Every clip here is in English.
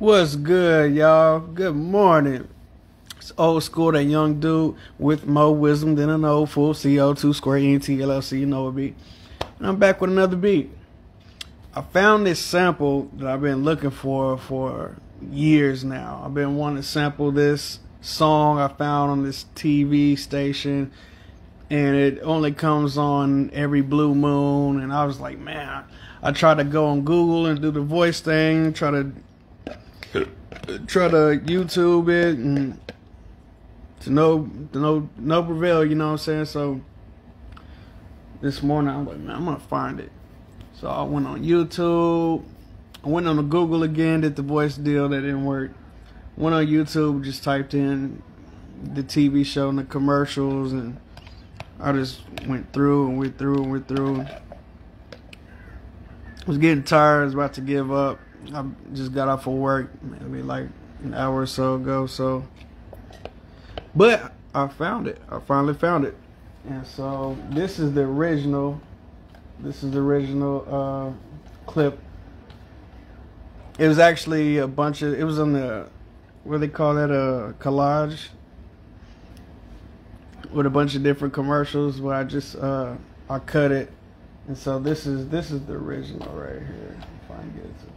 What's good, y'all? Good morning. It's old school, that young dude with more wisdom than an old fool. CO2 square ENT LLC, you know it be. And I'm back with another beat. I found this sample that I've been looking for for years now. I've been wanting to sample this song I found on this TV station, and it only comes on every blue moon. And I was like, man, I tried to go on Google and do the voice thing, try to try to YouTube it and to no to no no prevail, you know what I'm saying? So this morning I'm like, man, I'm gonna find it. So I went on YouTube, I went on the Google again, did the voice deal that didn't work. Went on YouTube, just typed in the TV show and the commercials and I just went through and went through and went through. I was getting tired, I was about to give up. I just got off of work maybe like an hour or so ago. So, but I found it. I finally found it. And so this is the original. This is the original uh, clip. It was actually a bunch of. It was on the what do they call that a collage with a bunch of different commercials where I just uh, I cut it. And so this is this is the original right here. If I can get it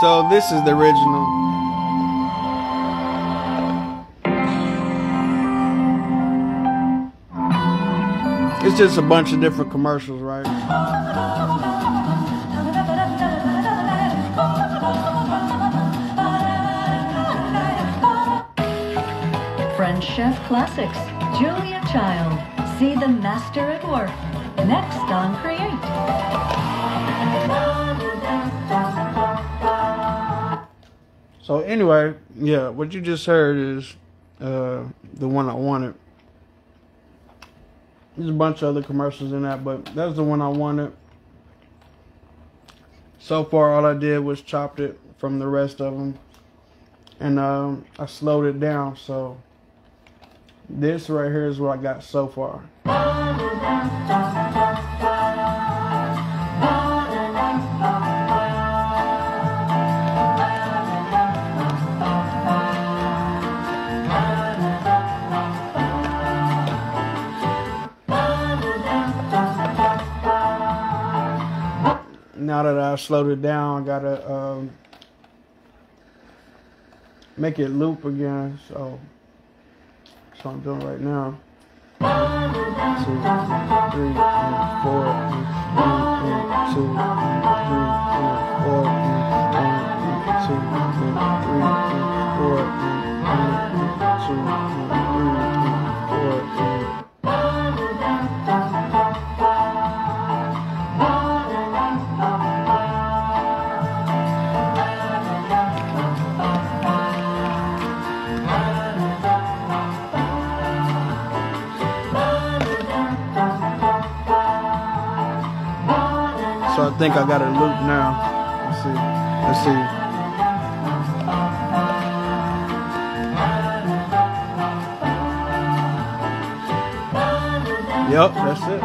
So this is the original. It's just a bunch of different commercials, right? French Chef Classics, Julia Child. See the master at work. Next on Create. So anyway, yeah, what you just heard is uh, the one I wanted. There's a bunch of other commercials in that, but that's the one I wanted. So far, all I did was chopped it from the rest of them, and um, I slowed it down. So this right here is what I got so far. Now that I slowed it down, I gotta um, make it loop again. So that's what I'm doing right now. One, two, three, four, one, two, three, four, one, two, three, four. So I think I got a loop now. Let's see. Let's see. Yep, that's it.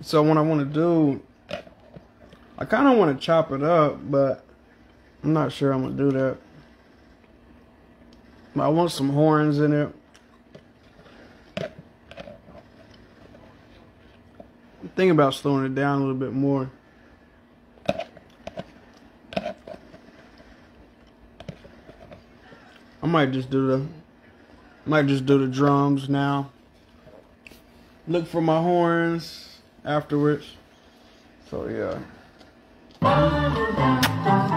So what I want to do, I kind of want to chop it up, but I'm not sure I'm going to do that. I want some horns in it. Think about slowing it down a little bit more. I might just do the might just do the drums now. Look for my horns afterwards. So yeah.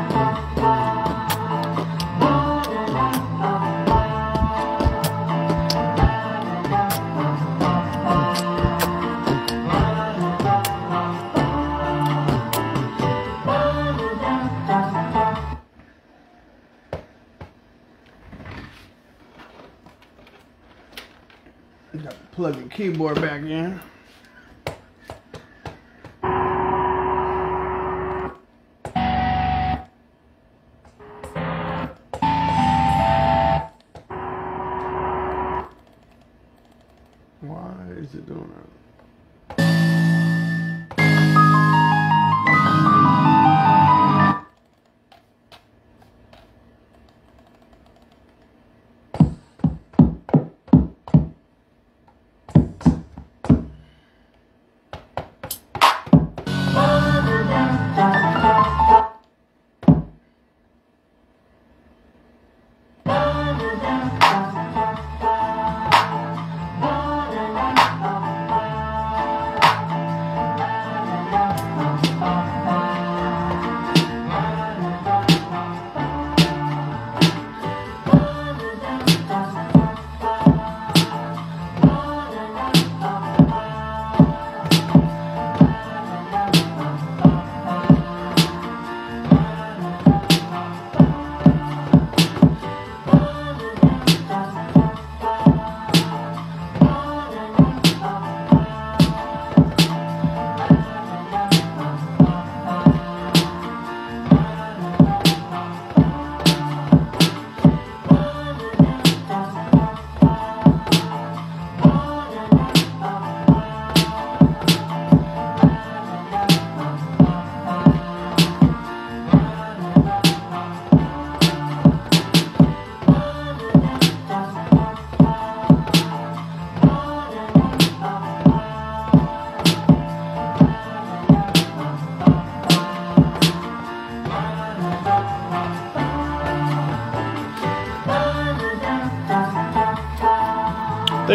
Keyboard back in.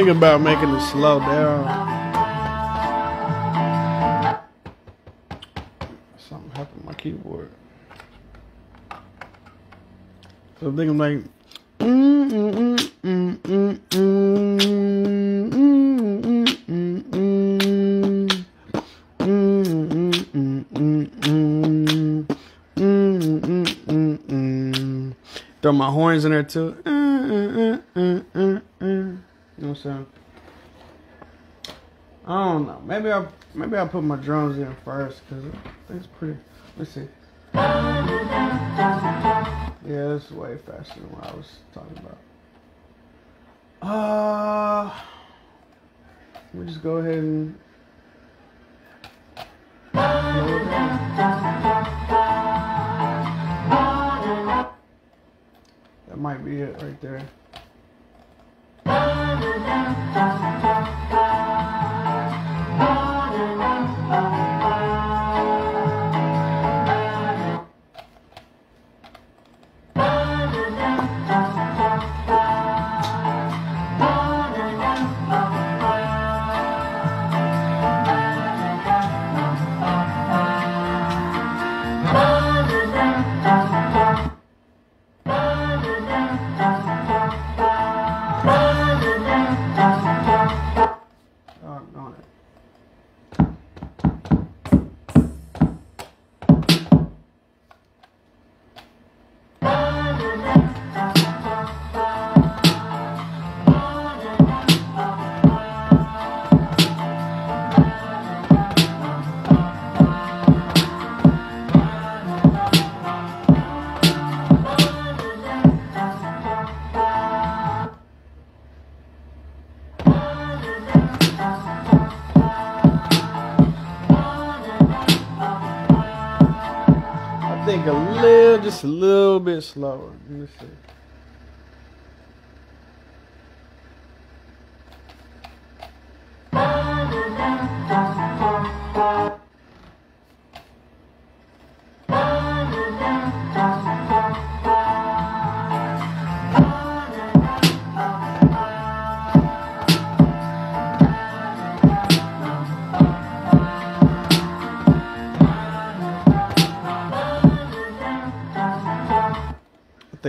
thinking about making it slow down. Something happened to my keyboard. So I'm thinking like. Mm, mm, mm, mm, mm, Throw my horns in there too. Don't know. Maybe I'll maybe I'll put my drums in first because it's pretty. Let's see. Yeah, is way faster than what I was talking about. Uh, we just go ahead and. That might be it right there na na na na slower. Let me see.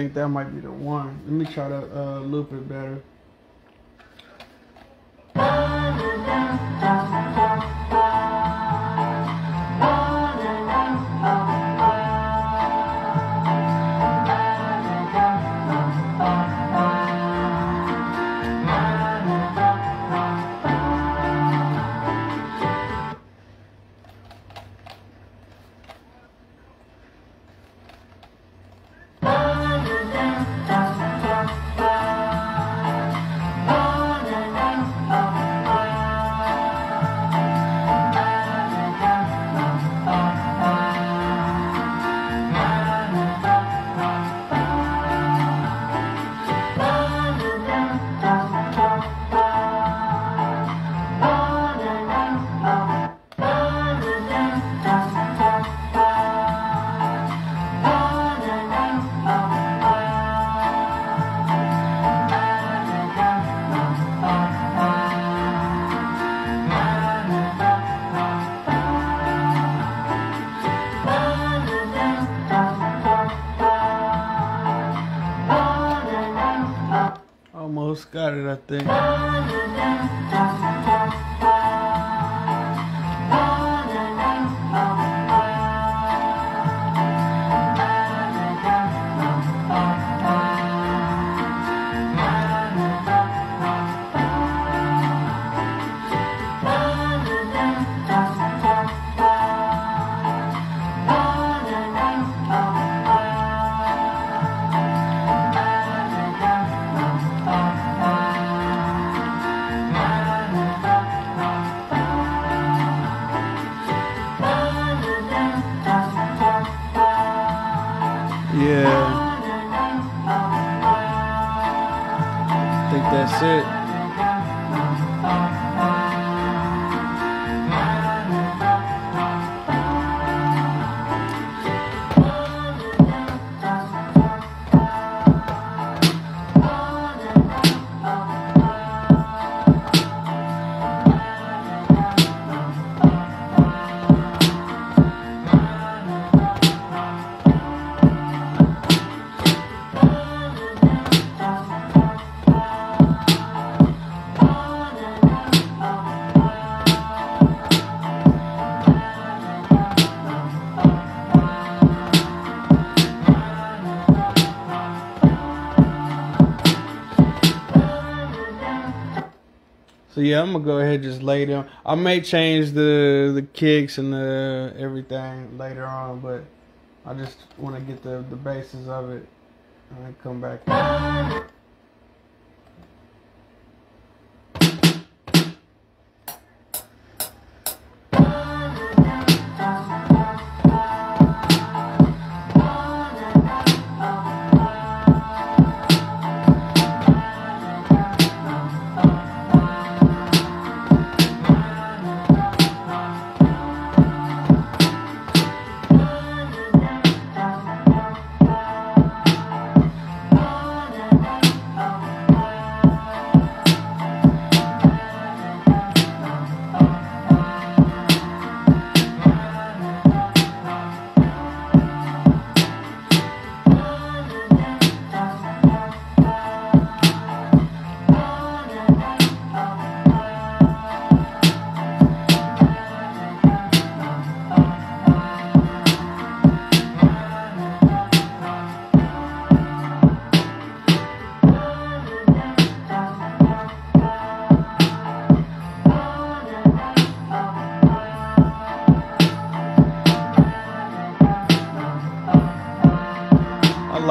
Think that might be the one. Let me try to uh, loop it better. So yeah, I'm gonna go ahead and just lay down. I may change the the kicks and the everything later on, but I just want to get the the basis of it and come back.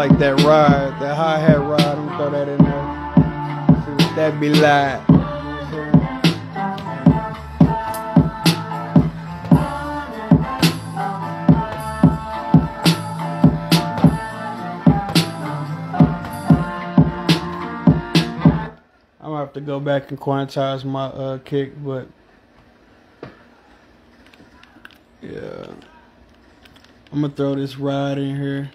Like that ride, that hi hat ride. I'm throw that in there. See what that be like. I'm gonna have to go back and quantize my uh, kick, but yeah, I'm gonna throw this ride in here.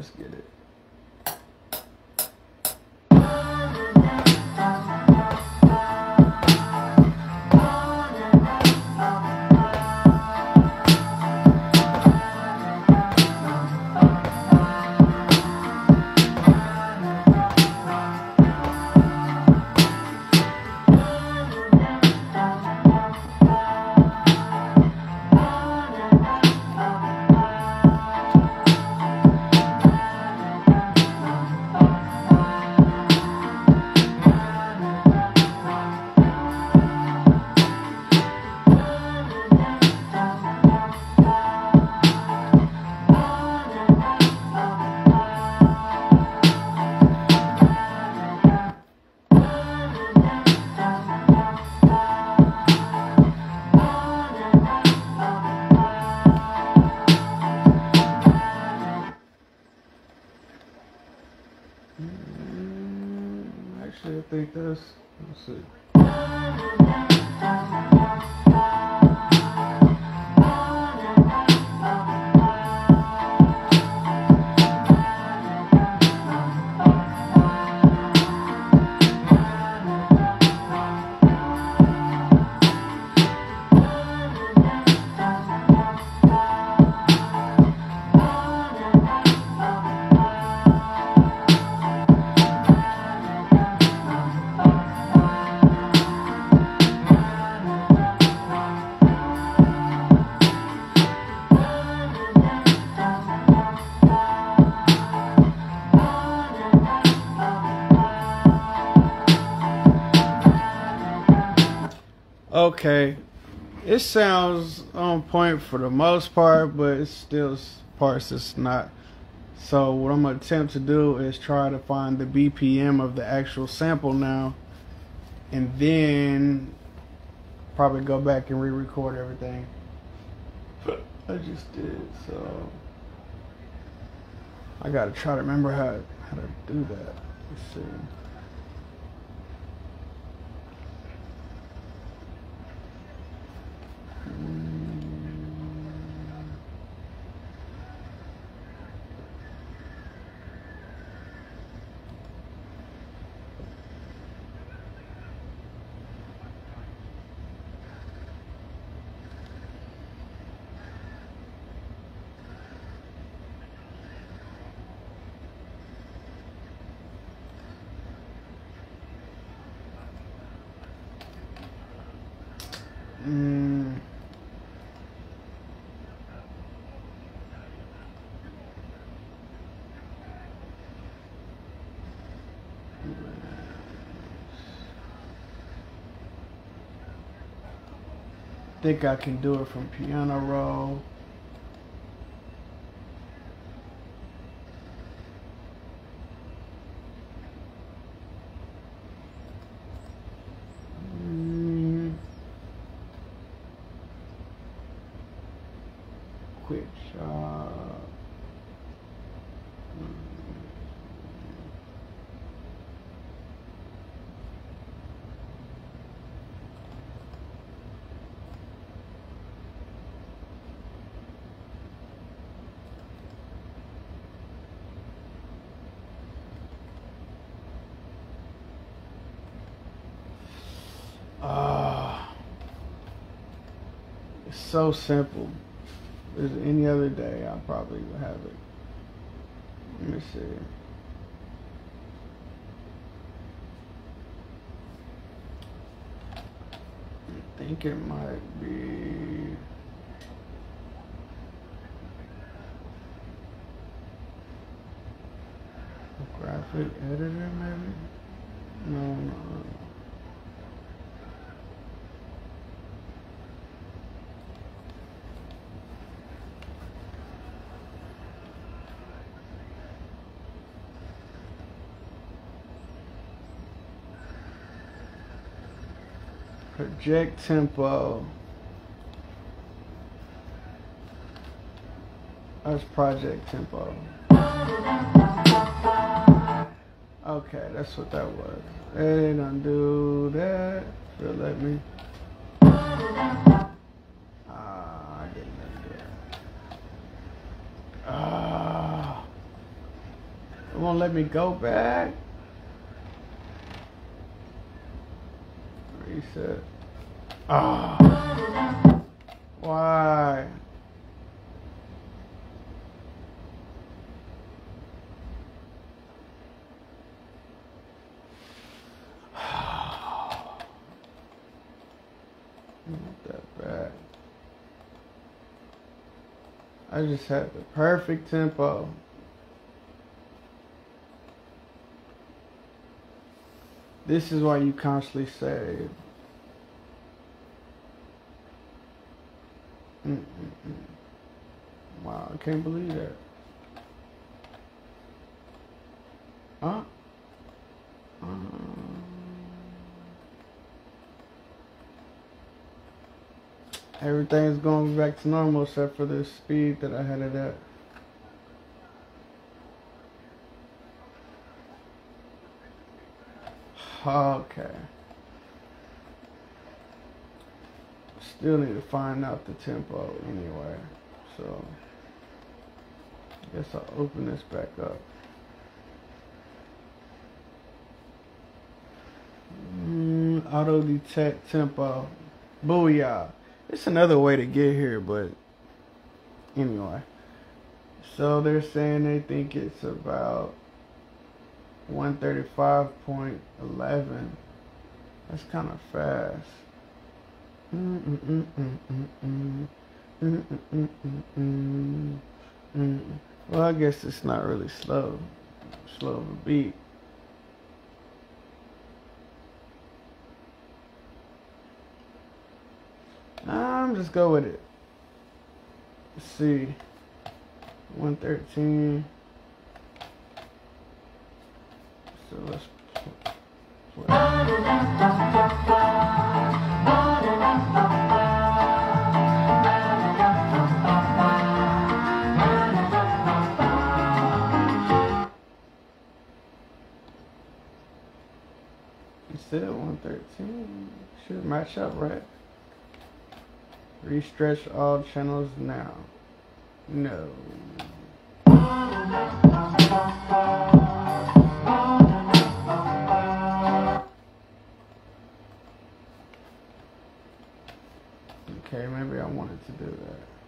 Let's get Mm, Actually, I think that's. Let's see. It sounds on point for the most part, but it's still parts it's not. So what I'm gonna attempt to do is try to find the BPM of the actual sample now, and then probably go back and re-record everything. I just did so. I gotta try to remember how how to do that. Let's see. Mm. Think I can do it from piano roll. Mm. Quick shot. Ah, it's so simple. If any other day, I probably would have it. Let me see. I think it might be. a Graphic editor, maybe? No, no. Project tempo. That's project tempo. Okay, that's what that was. Hey, don't do that. Feel let me. Ah, I didn't do that. Ah, it won't let me go back. Reset. Ah. Why? That. I just had the perfect tempo. This is why you constantly save. Mm-mm-mm. Wow, I can't believe that. Huh? Um, everything's going back to normal except for the speed that I had it at. Okay. Still need to find out the tempo anyway. So, I guess I'll open this back up. Mm, auto detect tempo. Booyah. It's another way to get here, but anyway. So they're saying they think it's about 135.11. That's kind of fast. Well, I guess it's not really slow. Slow of a beat. I'm just go with it. Let's see. 113. So let's Of 113, should match up, right? Restretch all channels now. No. Okay, maybe I wanted to do that.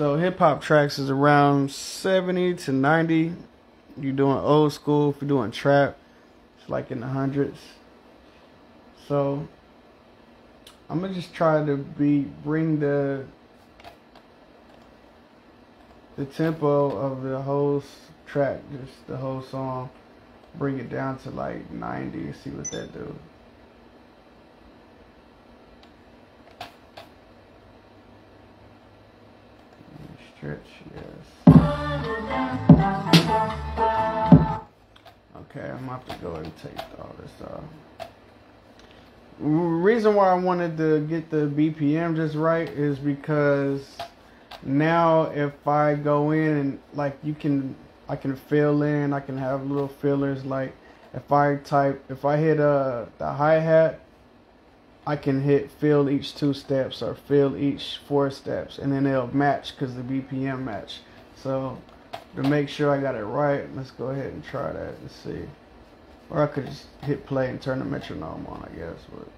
So hip hop tracks is around 70 to 90. You're doing old school. If you're doing trap, it's like in the hundreds. So I'm gonna just try to be bring the the tempo of the whole track, just the whole song, bring it down to like 90 and see what that do. Yes. Okay, I'm gonna to go and take all this off. Reason why I wanted to get the BPM just right is because now if I go in and like you can I can fill in, I can have little fillers like if I type if I hit uh the hi-hat I can hit fill each two steps or fill each four steps and then they'll match because the BPM match. So to make sure I got it right, let's go ahead and try that and see. Or I could just hit play and turn the metronome on, I guess. But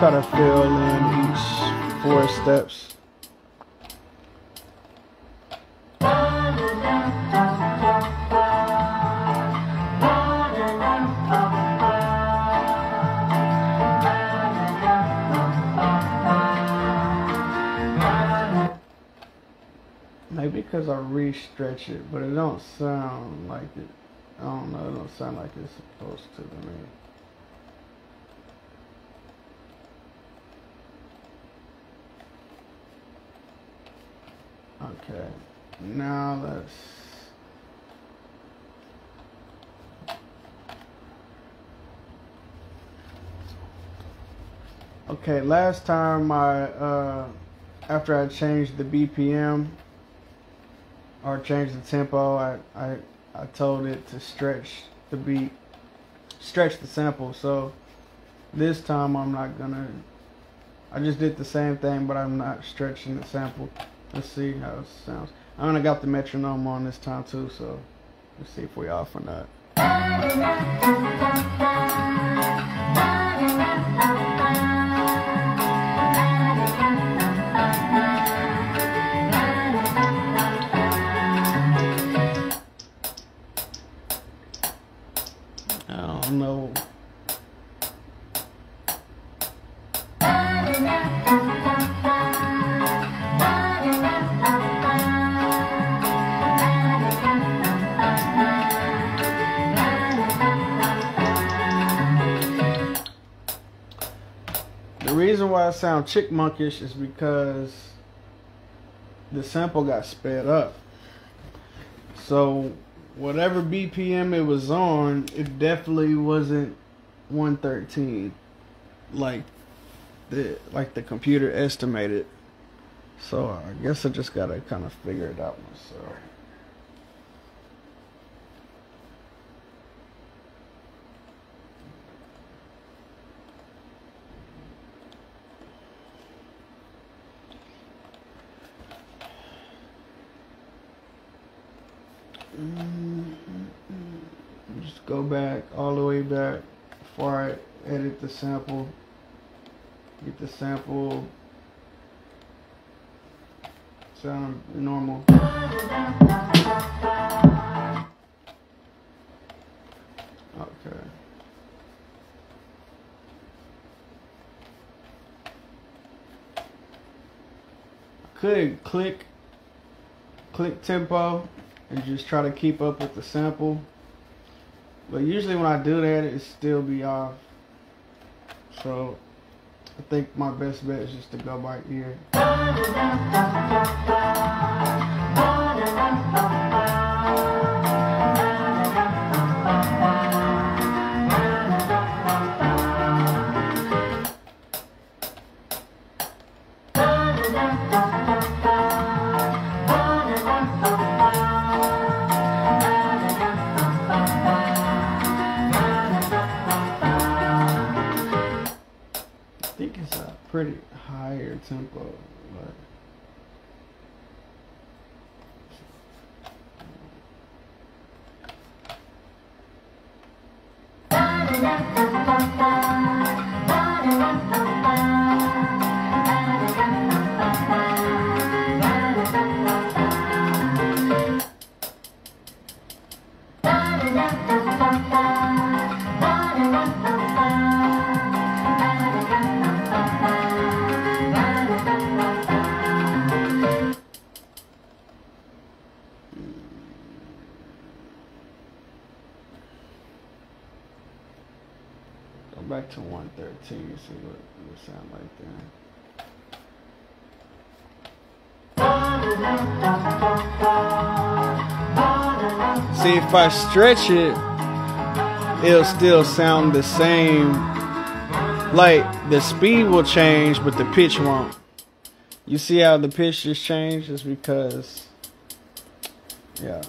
try to fill in each four steps. Maybe because I re-stretch it, but it don't sound like it. I don't know. It don't sound like it's supposed to to me. Okay. Now let's. Okay, last time I, uh, after I changed the BPM or changed the tempo, I, I, I told it to stretch the beat, stretch the sample. So this time I'm not gonna, I just did the same thing, but I'm not stretching the sample. Let's see how it sounds. I only got the metronome on this time too, so let's see if we off or not. Sound chickmunkish is because the sample got sped up. So whatever BPM it was on, it definitely wasn't 113 like the like the computer estimated. So I guess I just gotta kind of figure it out myself. Mm-hmm. Mm-hmm. Just go back all the way back before I edit the sample. get the sample sound normal. Okay. Could click click tempo and just try to keep up with the sample. But usually when I do that, it still be off. So I think my best bet is just to go by ear. Pretty higher tempo, but back to 113 and see what it would sound like then. See if I stretch it, it'll still sound the same. Like the speed will change, but the pitch won't. You see how the pitch just changed? It's because, yeah.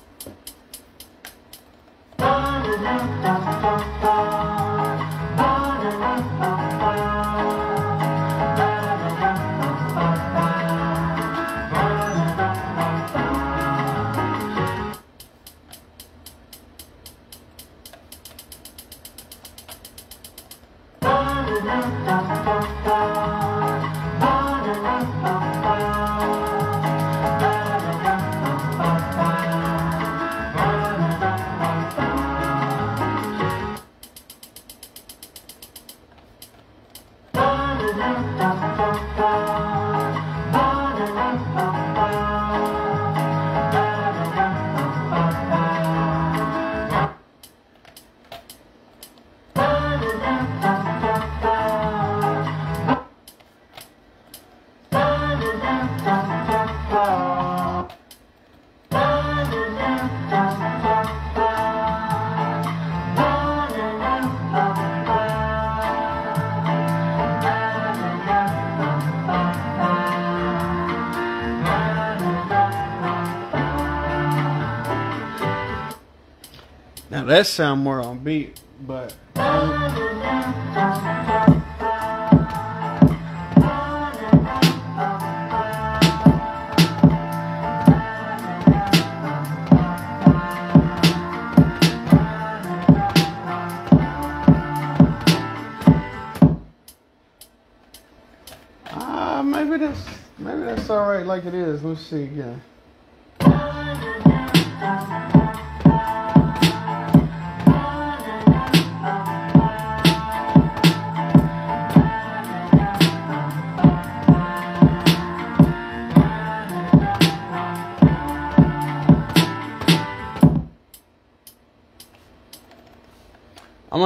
That sound more on beat, but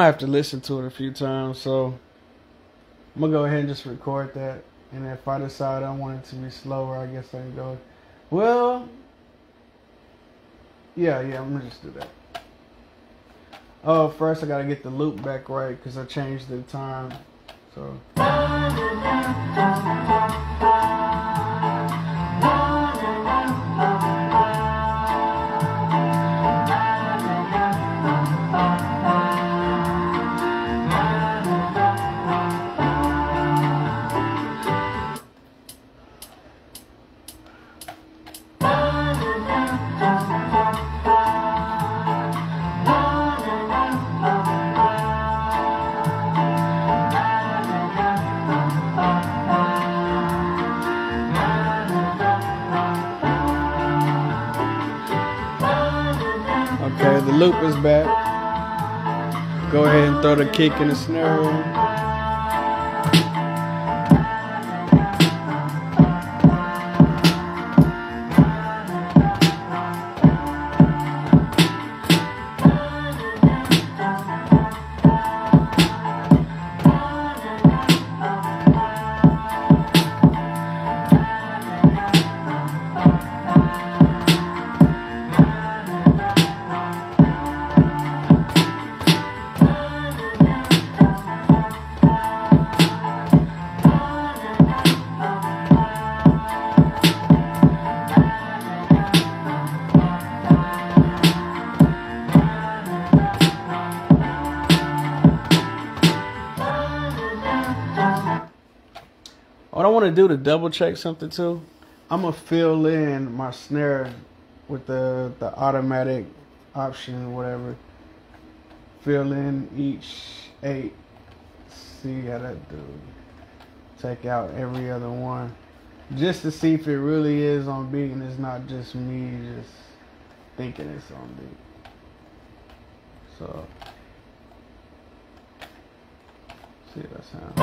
I'm have to listen to it a few times, so I'm gonna go ahead and just record that. And if I decide I want it to be slower, I guess I can go. Well, yeah, yeah, I'm gonna just do that. Oh, first I gotta get the loop back right because I changed the time. So. Throw the kick and the snare to double check something too, I'm gonna fill in my snare with the the automatic option, whatever. Fill in each eight. See how that do. Take out every other one, just to see if it really is on beat and it's not just me just thinking it's on beat. So. See that sound.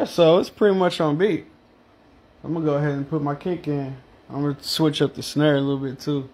Yeah, so it's pretty much on beat. I'm gonna go ahead and put my kick in. I'm gonna switch up the snare a little bit too.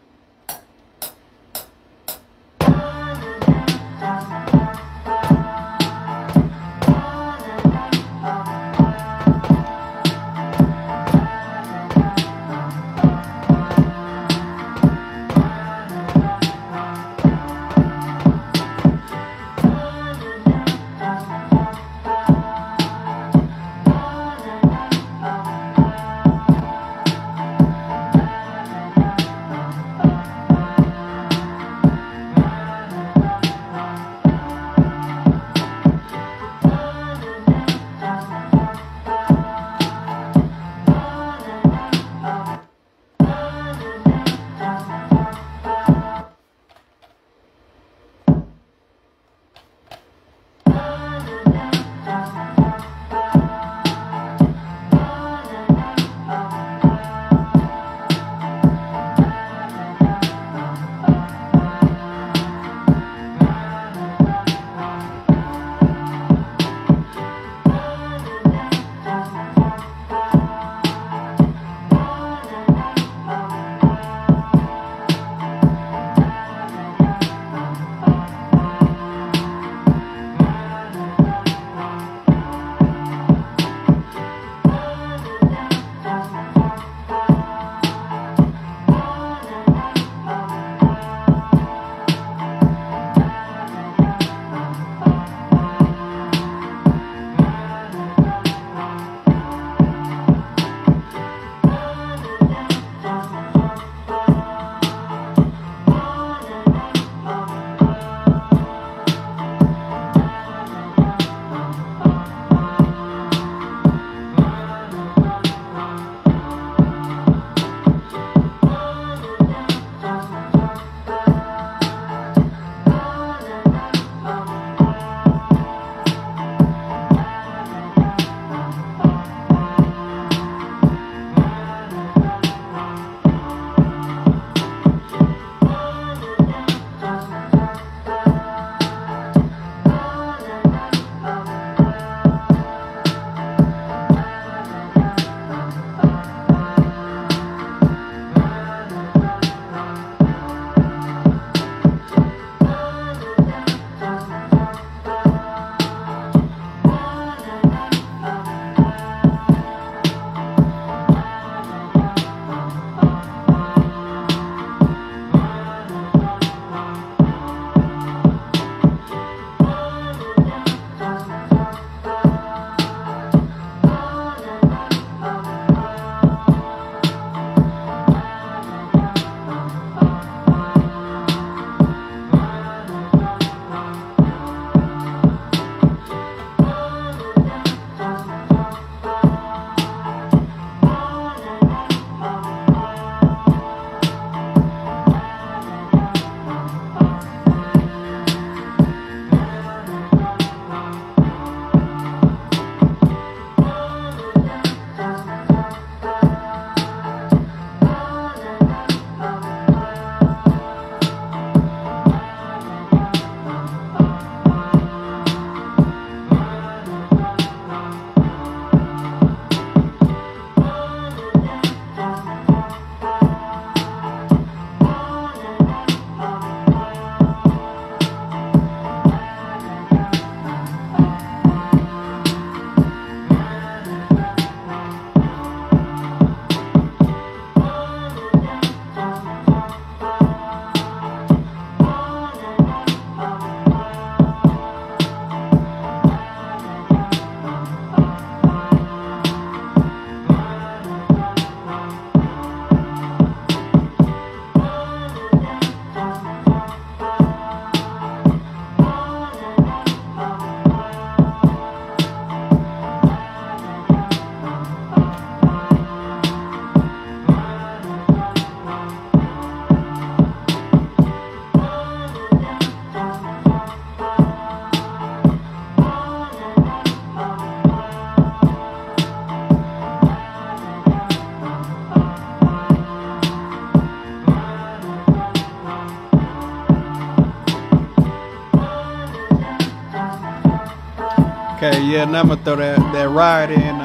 Yeah, and I'm gonna throw that, that ride in,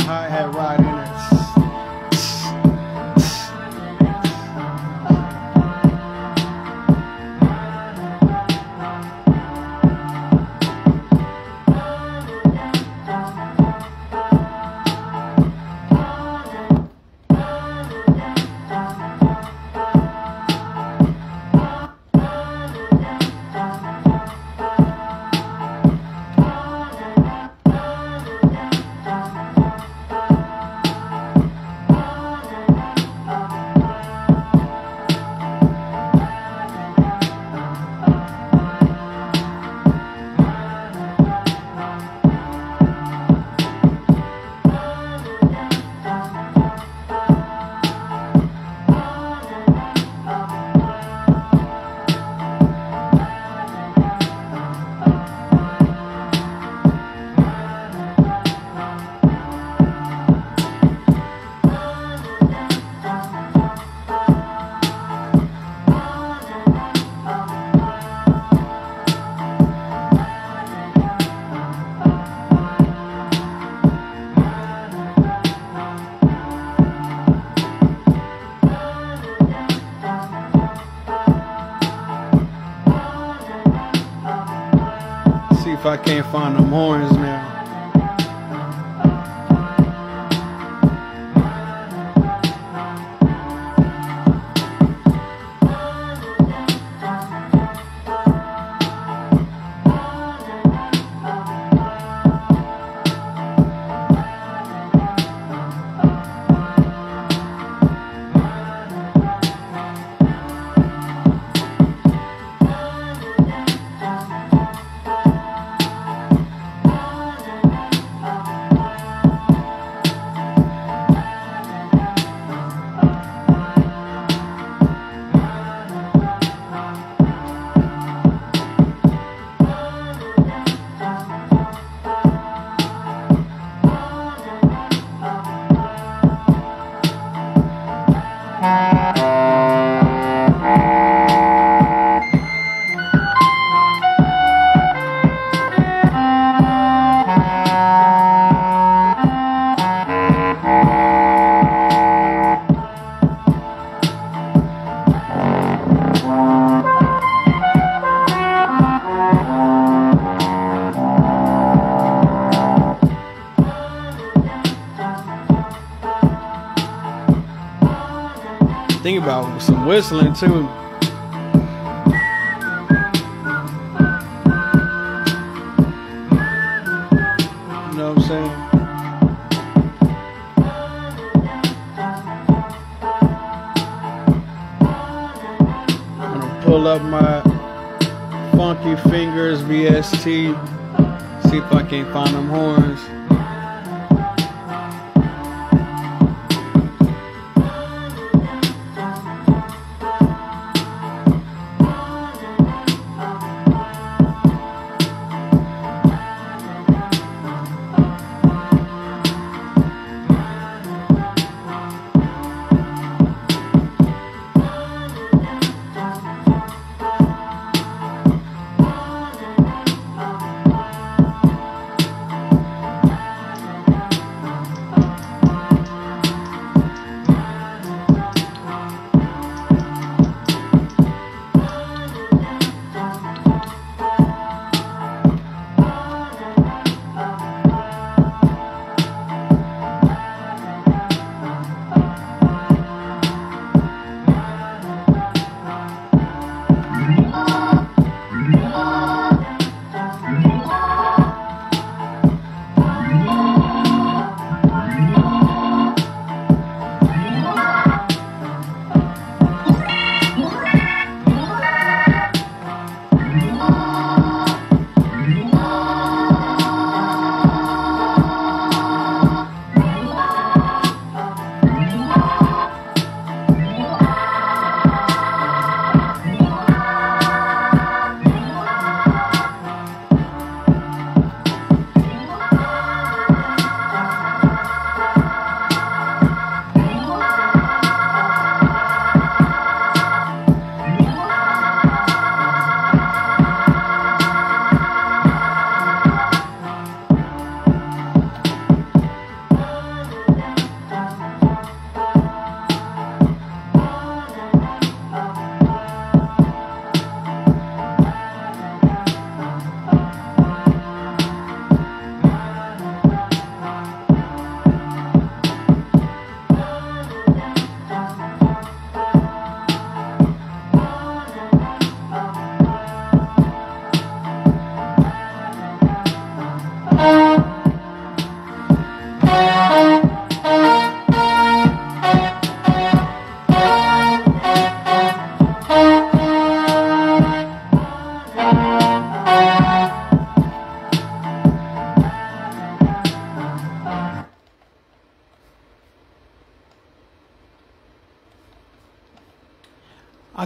if I can't find them horns about some whistling too.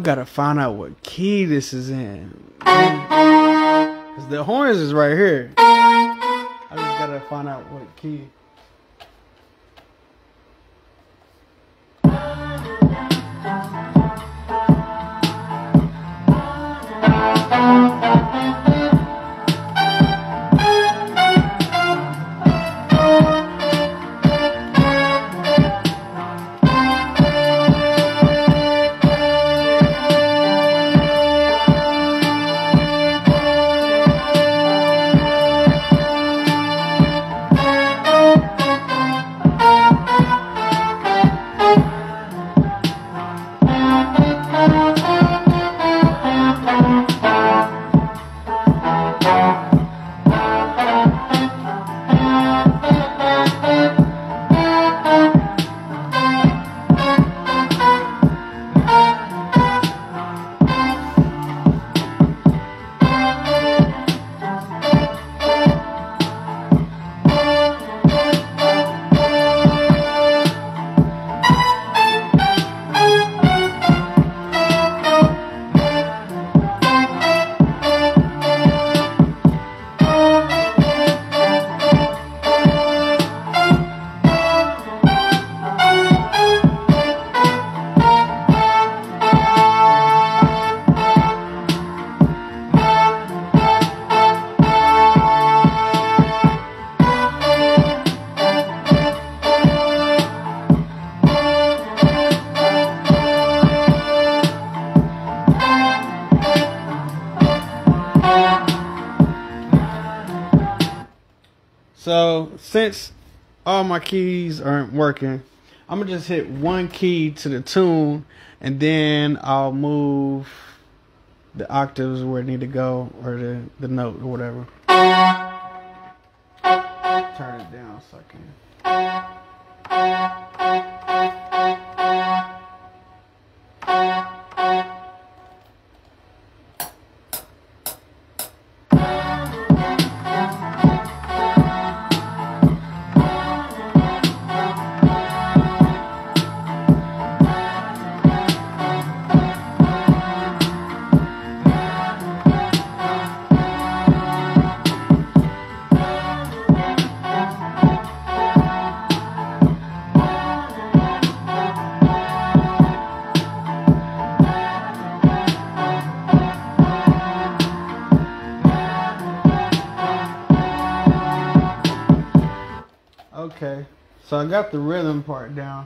Gotta find out what key this is in. Cause the horns is right here. I just gotta find out what key. Keys aren't working, I'm gonna just hit one key to the tune, and then I'll move the octaves where it need to go, or the the note or whatever. Turn it down so I can. Got the rhythm part down.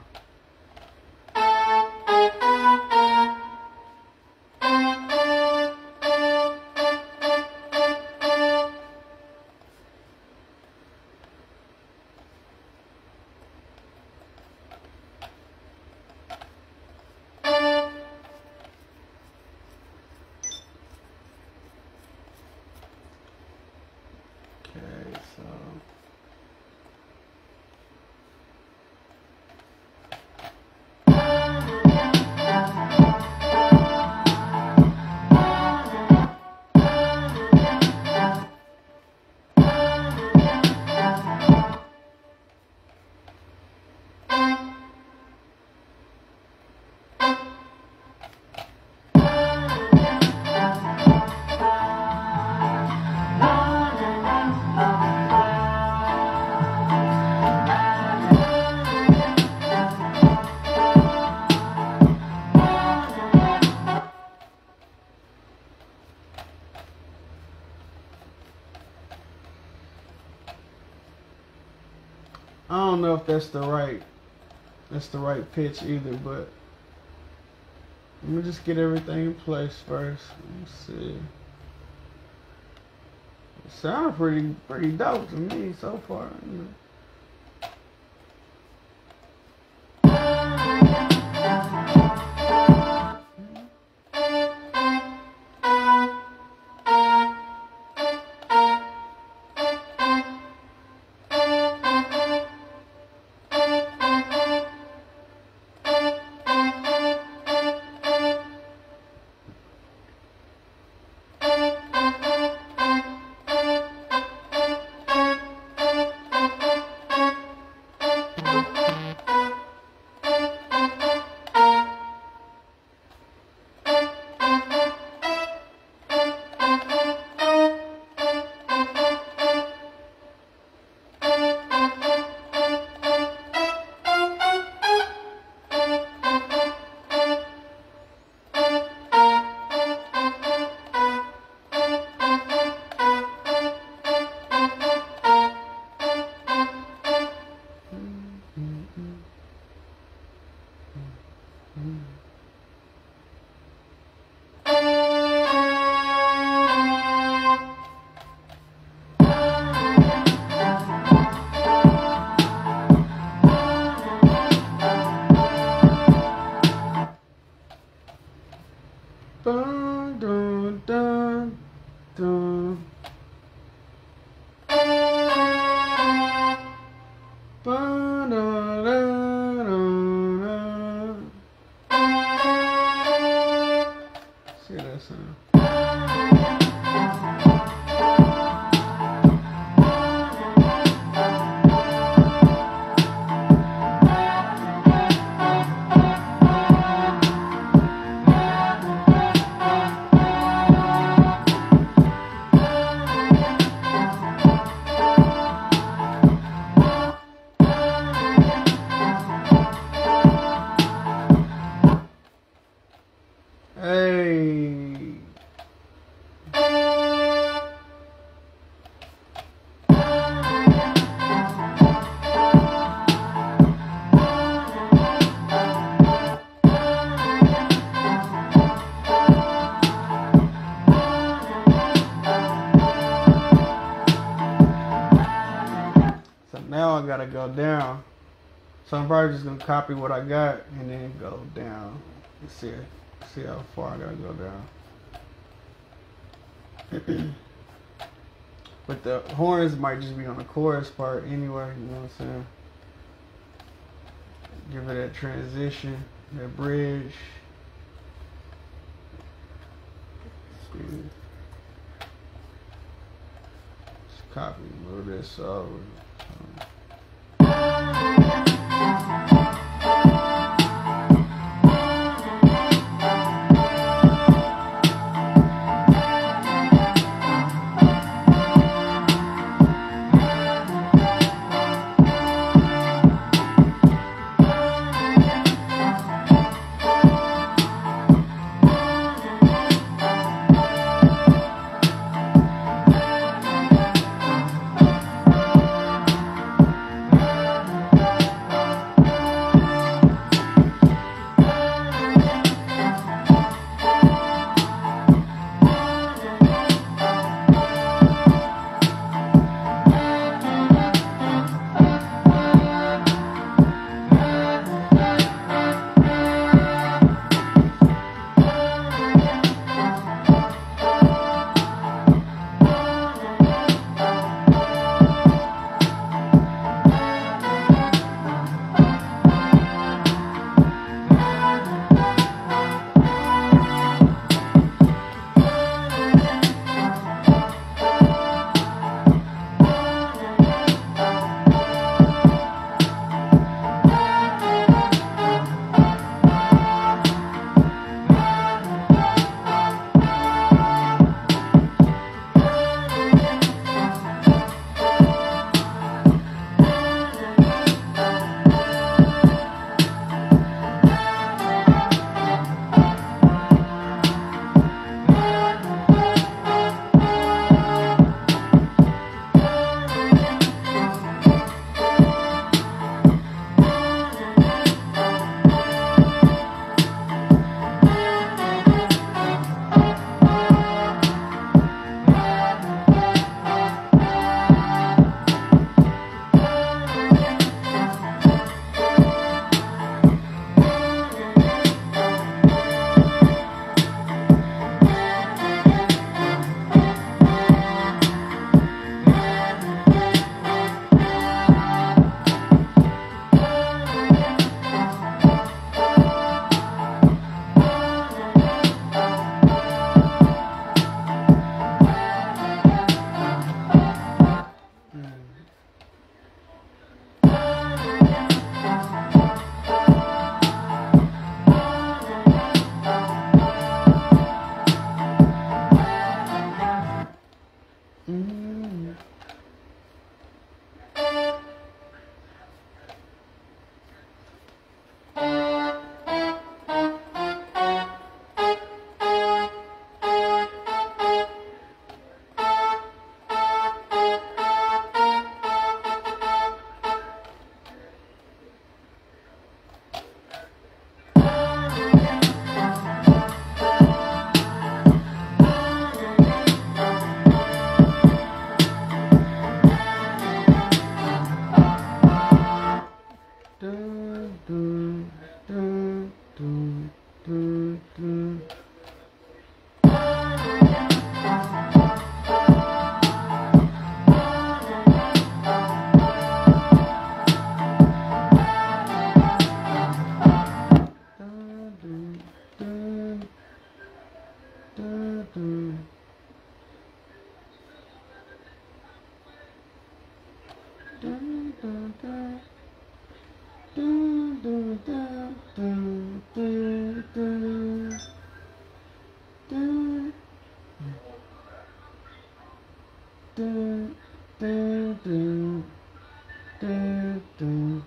Don't know if that's the right that's the right pitch either, but let me just get everything in place first. Let's see. It sounded pretty pretty dope to me so far. you know. Go down. So I'm probably just gonna copy what I got and then go down. Let's see, see how far I gotta go down. but the horns might just be on the chorus part anyway. You know what I'm saying? Give it that transition, that bridge. Copy, move. Thank you. Dun, dun, dun, dun.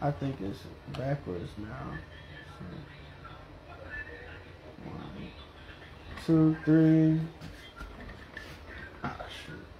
I think it's backwards now. So, one, two, three. Ah, shoot.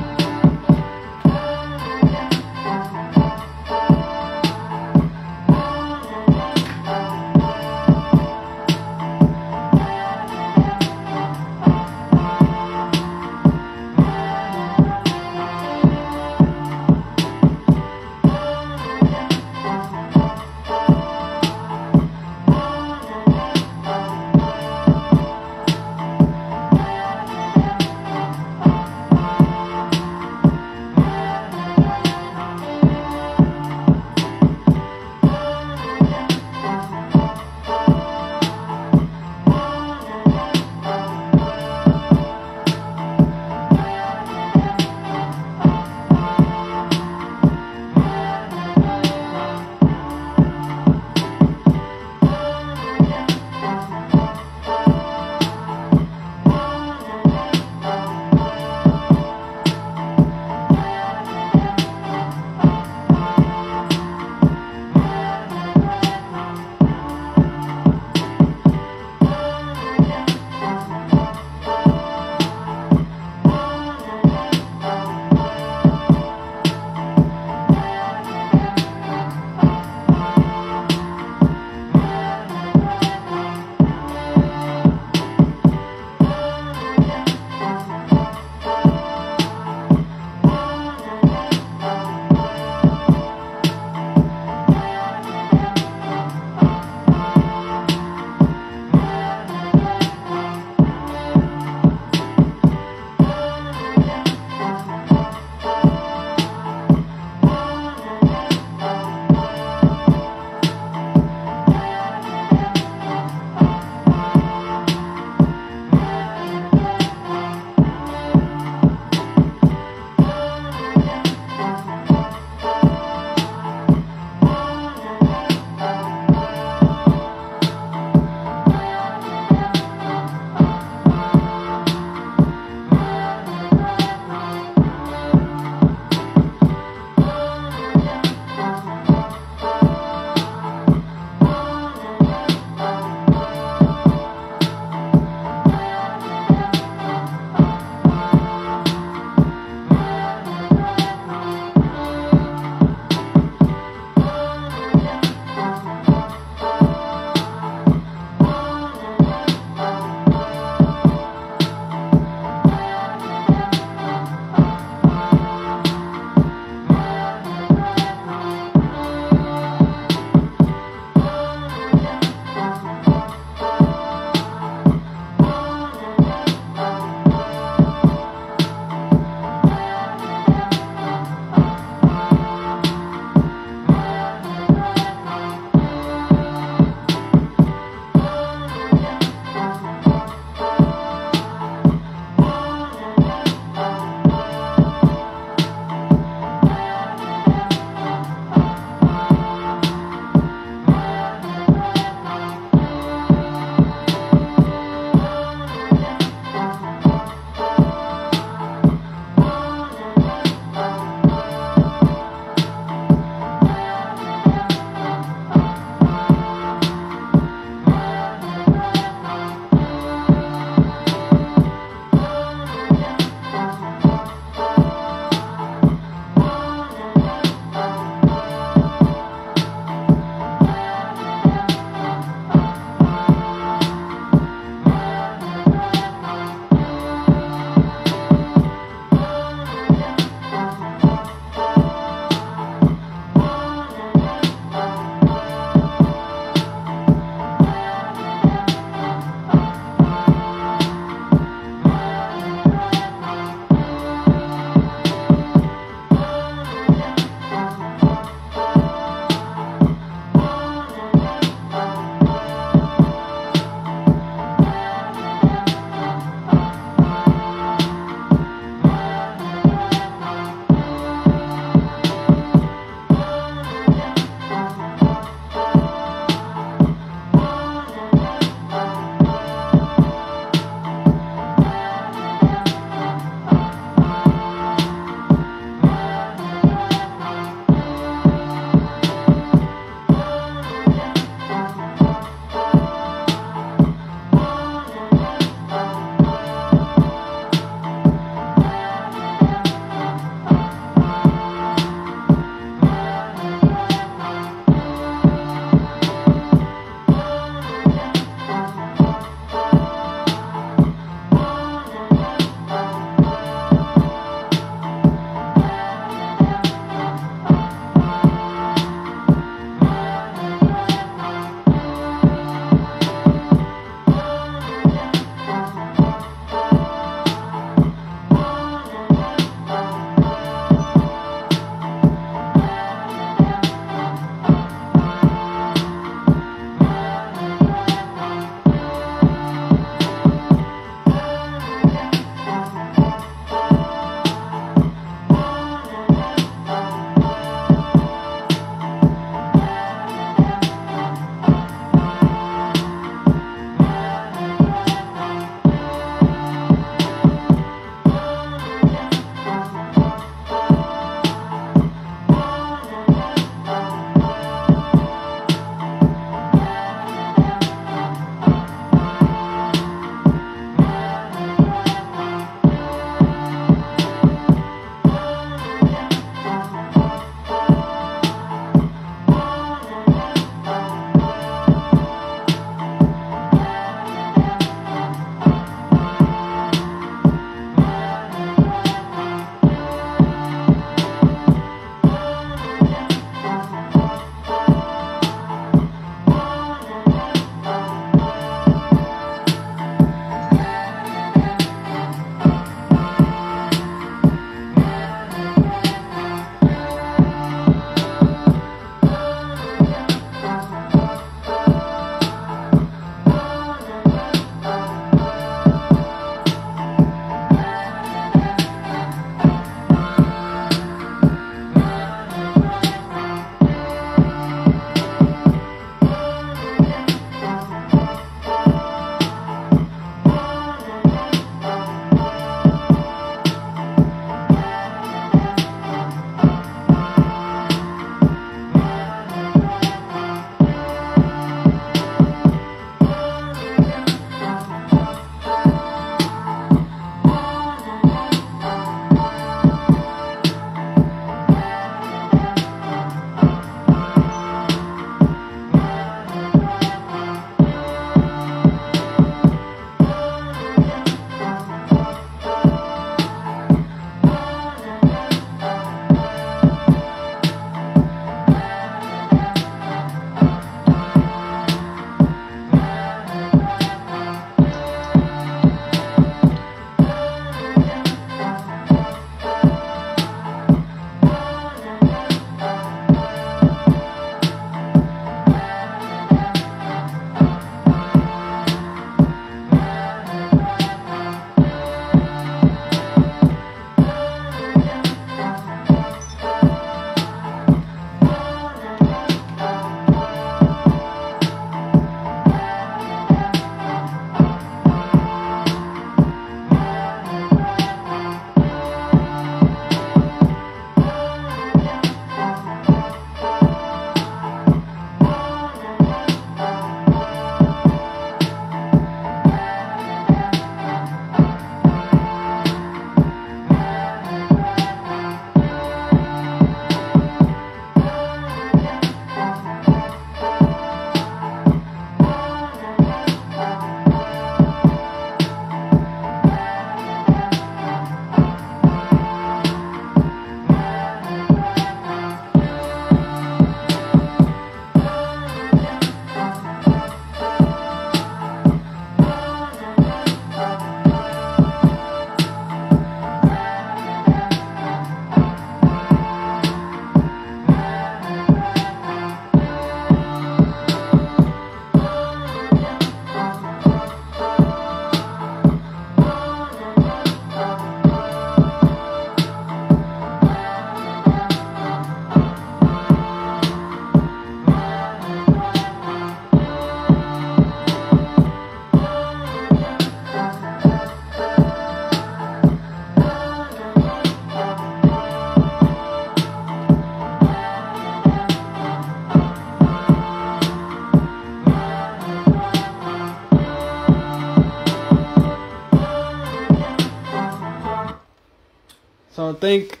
I think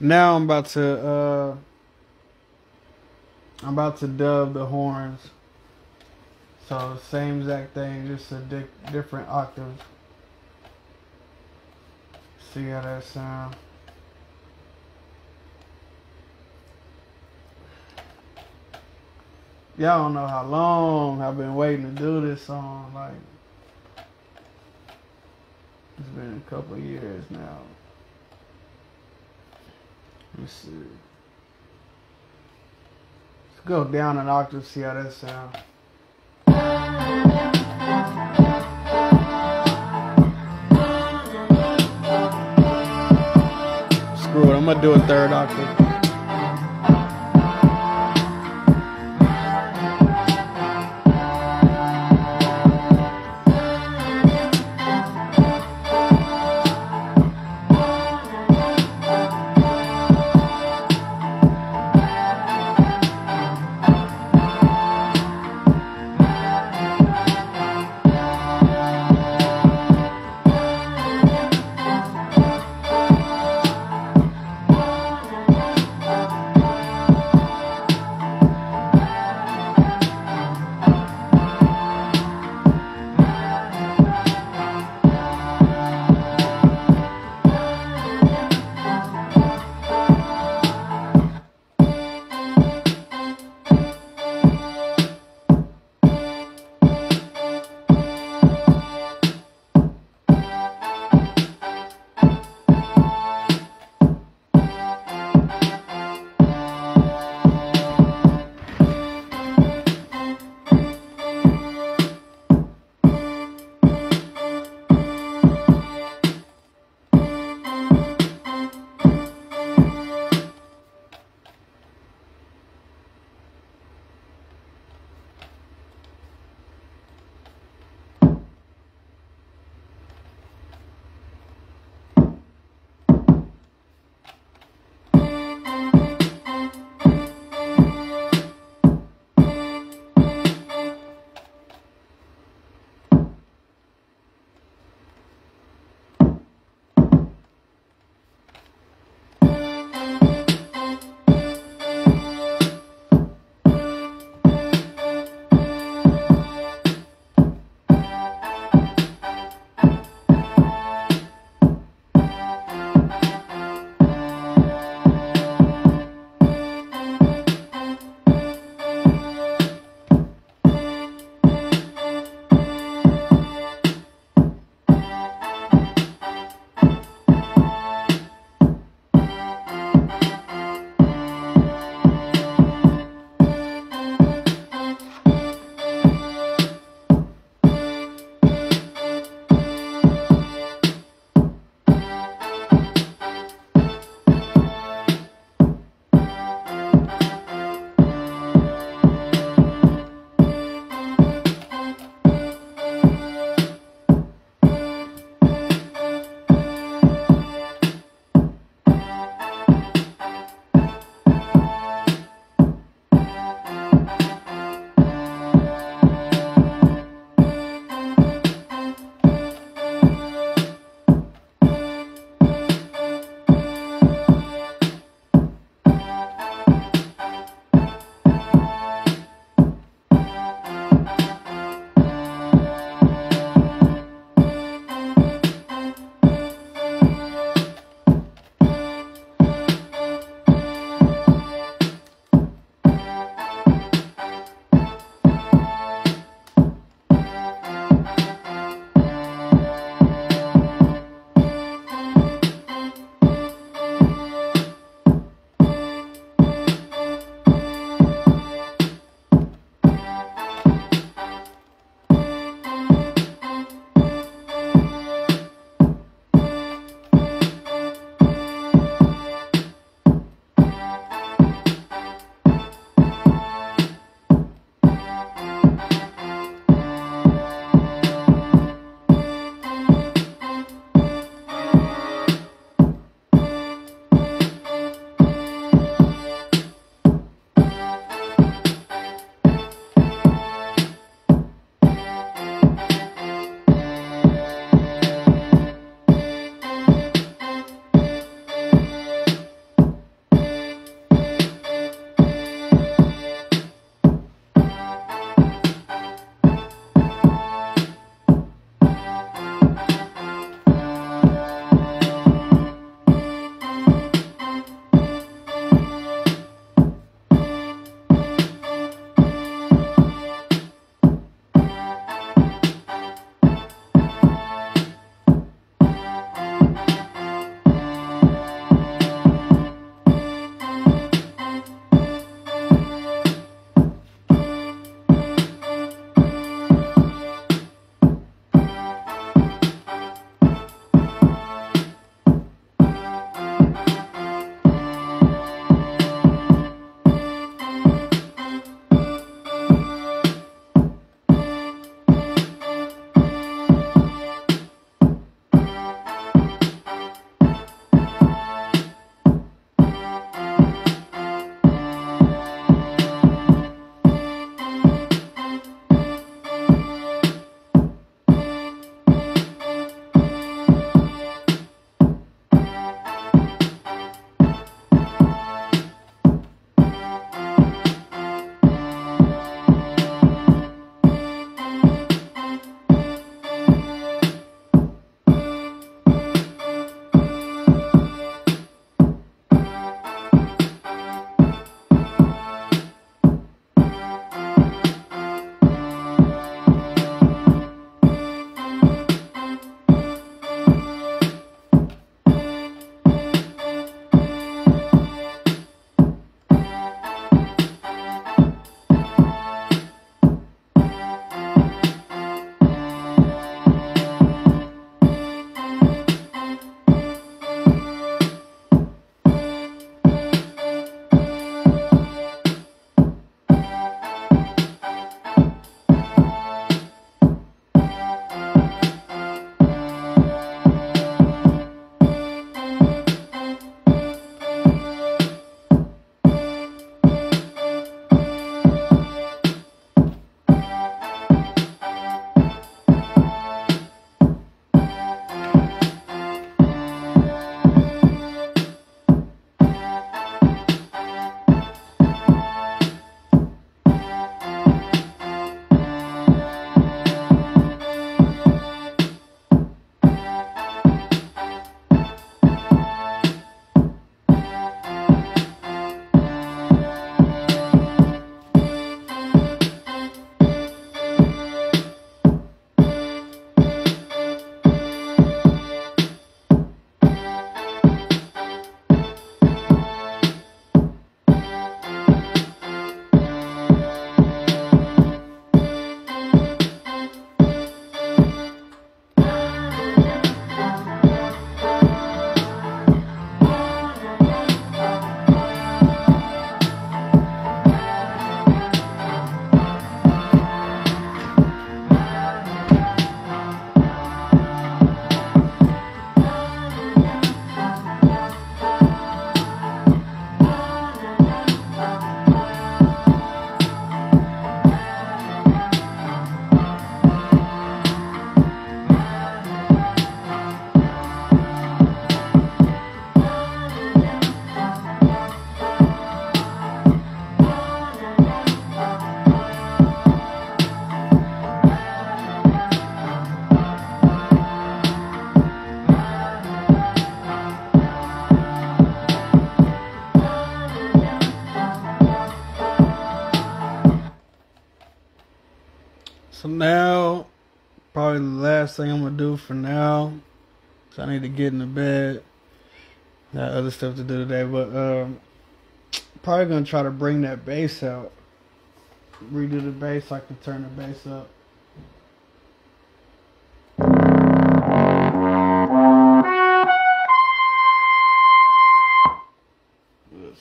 now I'm about to uh I'm about to dub the horns. So same exact thing, just a di- different octave. See how that sound. Y'all don't know how long I've been waiting to do this song. Like, it's been a couple years now. Let's see. Let's go down an octave, see how that sounds. Screw it, I'm gonna do a third octave. Last thing I'm gonna do for now, cause I need to get in the bed. Got other stuff to do today, but um, probably gonna try to bring that bass out. Redo the bass. So I can turn the bass up.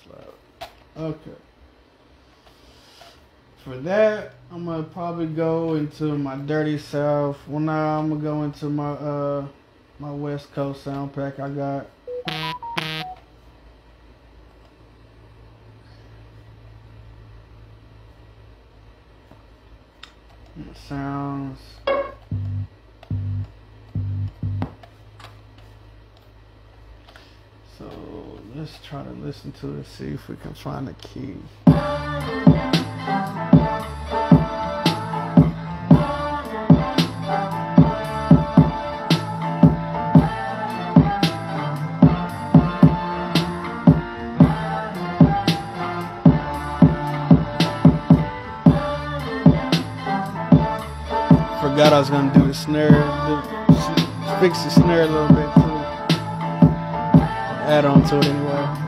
Loud. Okay. For that, I'm gonna probably go into my dirty south. Well, now I'm gonna go into my uh my West Coast sound pack I got. Sounds. So let's try to listen to it, see if we can find a key. Forgot I was gonna do the snare, fix the snare a little bit too. Add on to it anyway.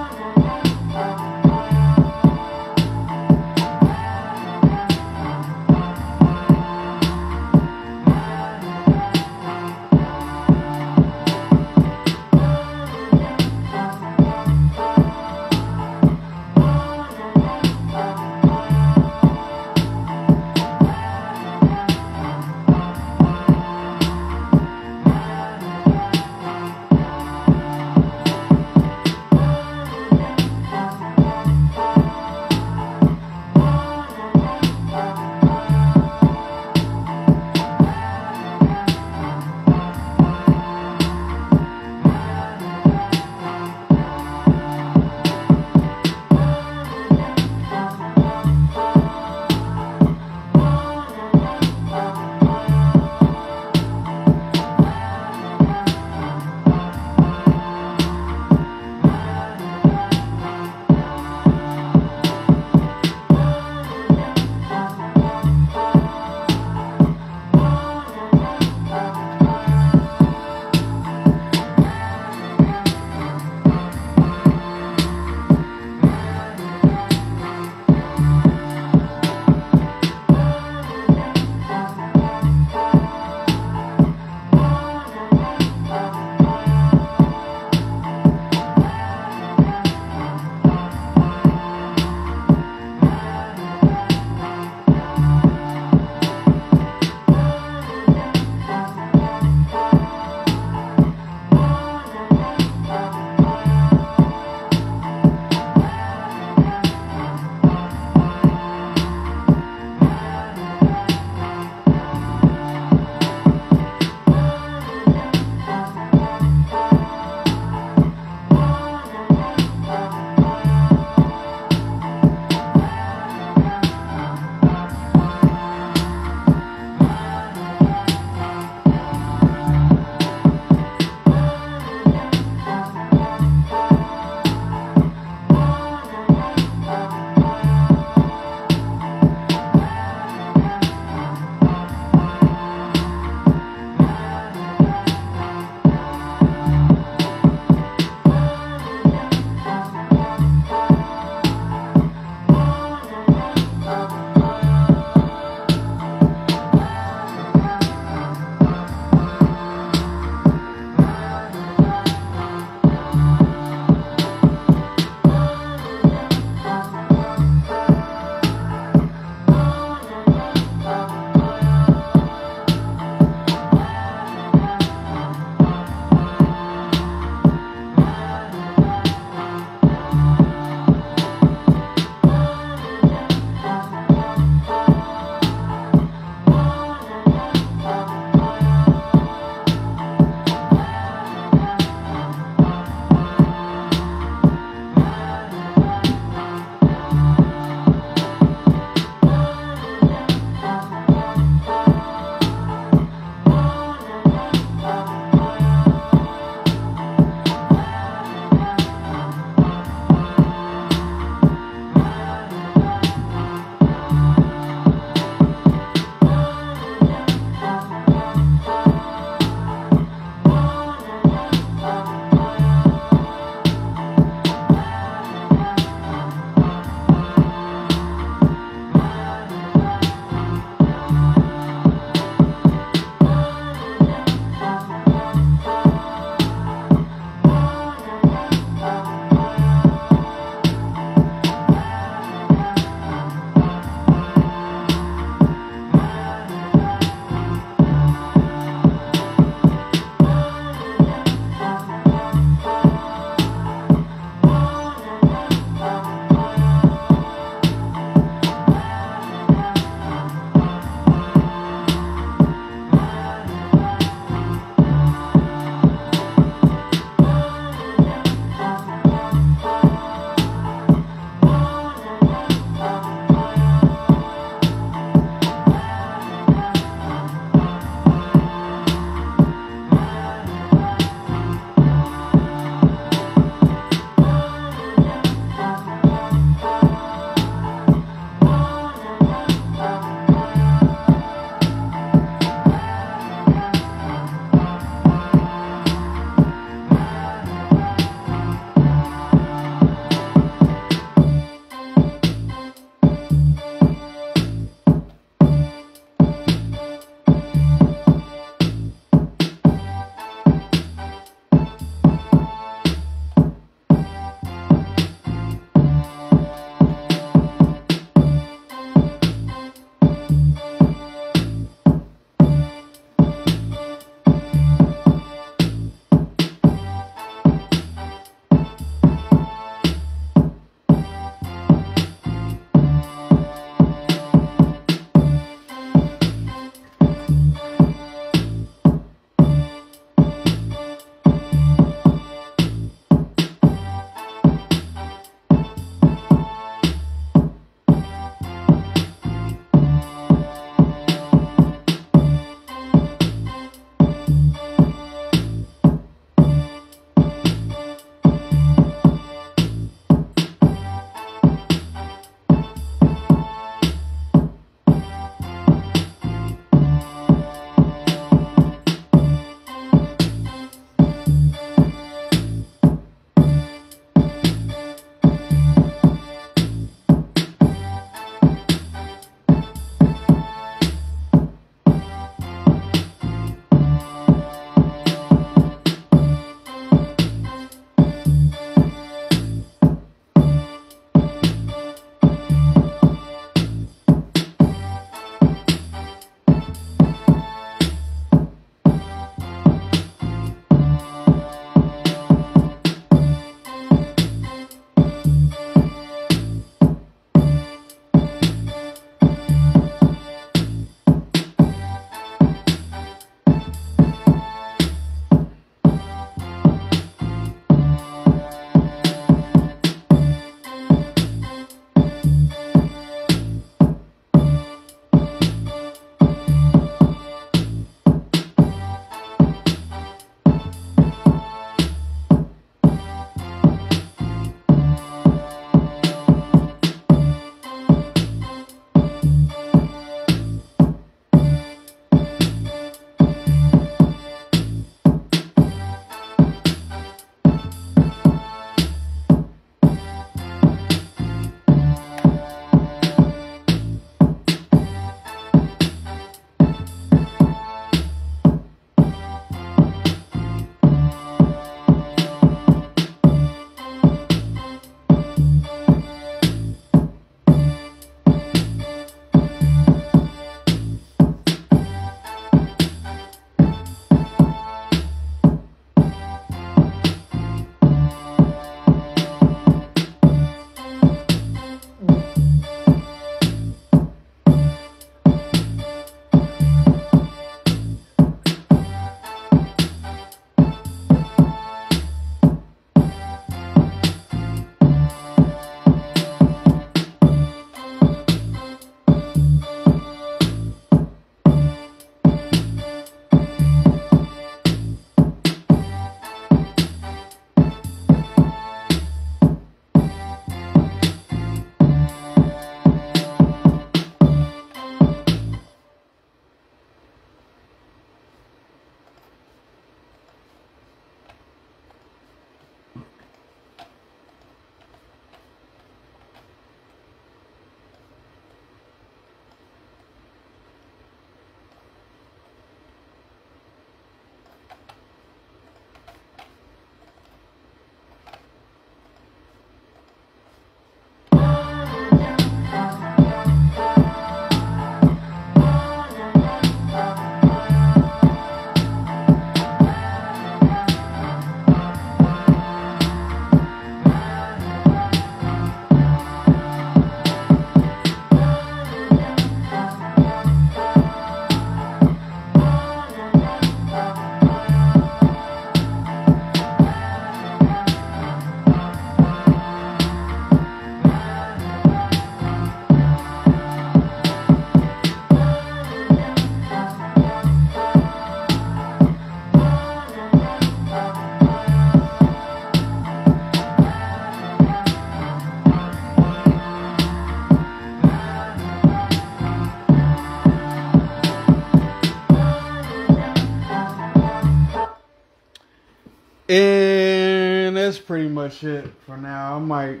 Pretty much it for now. I might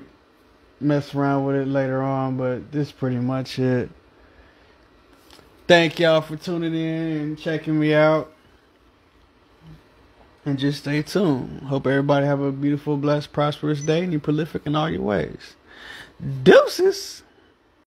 mess around with it later on, but this is pretty much it. Thank y'all for tuning in and checking me out. And just stay tuned. Hope everybody have a beautiful, blessed, prosperous day and you're prolific in all your ways. Deuces!